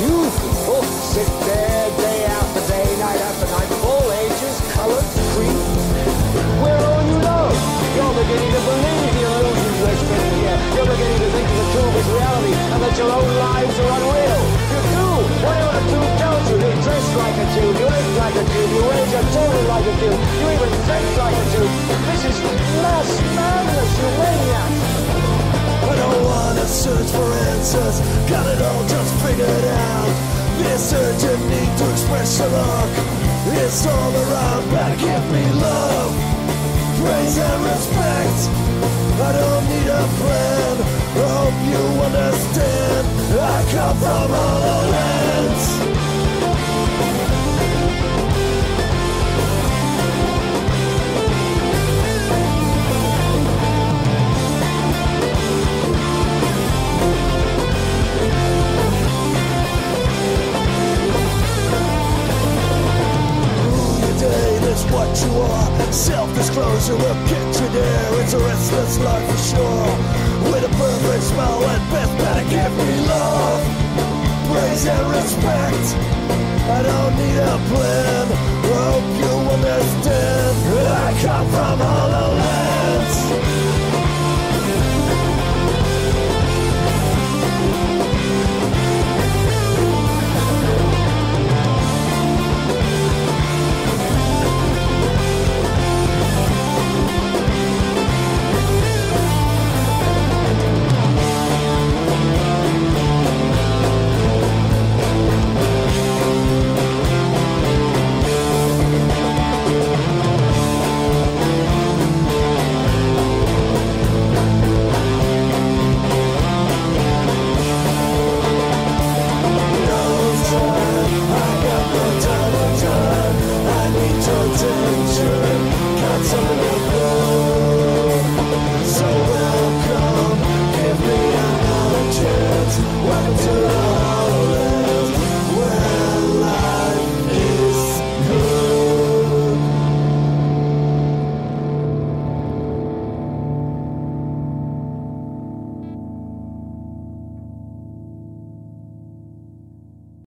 you people sit there day after day, night after night, all ages, colors, creed. We're all you know. You're beginning to believe the illusions you expect to get. You're beginning to think the truth is reality and that your own lives are unreal. Answers, got it all just figured out. This urgent need to express your love, it's all around, better give me love, praise and respect. I don't need a plan, I hope you understand. I come from all are. Self-disclosure will get you there. It's a restless life for sure. With a perfect smile and best better give me love, praise and respect. I don't need a plan. Hope you understand. I come from over.